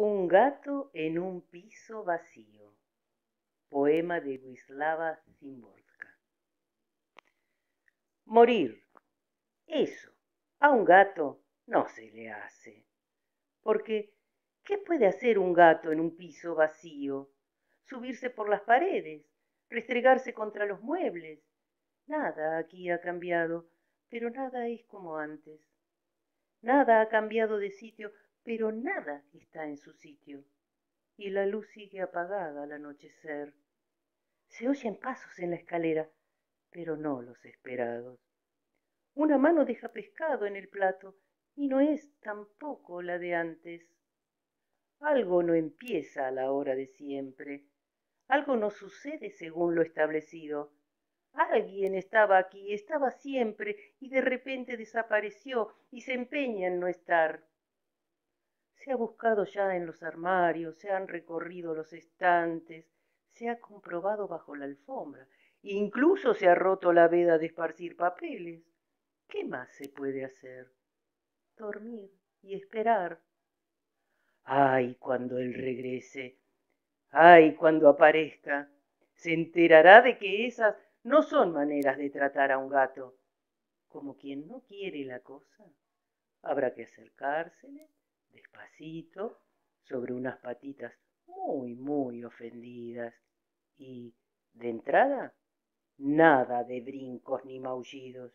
Un gato en un piso vacío. Poema de Wisława Szymborska. Morir. Eso a un gato no se le hace. Porque, ¿qué puede hacer un gato en un piso vacío? Subirse por las paredes, restregarse contra los muebles. Nada aquí ha cambiado, pero nada es como antes. Nada ha cambiado de sitio, pero nada está en su sitio, y la luz sigue apagada al anochecer. Se oyen pasos en la escalera, pero no los esperados. Una mano deja pescado en el plato, y no es tampoco la de antes. Algo no empieza a la hora de siempre, algo no sucede según lo establecido. Alguien estaba aquí, estaba siempre, y de repente desapareció y se empeña en no estar. Ha buscado ya en los armarios, se han recorrido los estantes, se ha comprobado bajo la alfombra, incluso se ha roto la veda de esparcir papeles. ¿Qué más se puede hacer? Dormir y esperar. Ay, cuando él regrese, ay, cuando aparezca, se enterará de que esas no son maneras de tratar a un gato. Como quien no quiere la cosa, habrá que acercársele despacito, sobre unas patitas muy, muy ofendidas, y, de entrada, nada de brincos ni maullidos.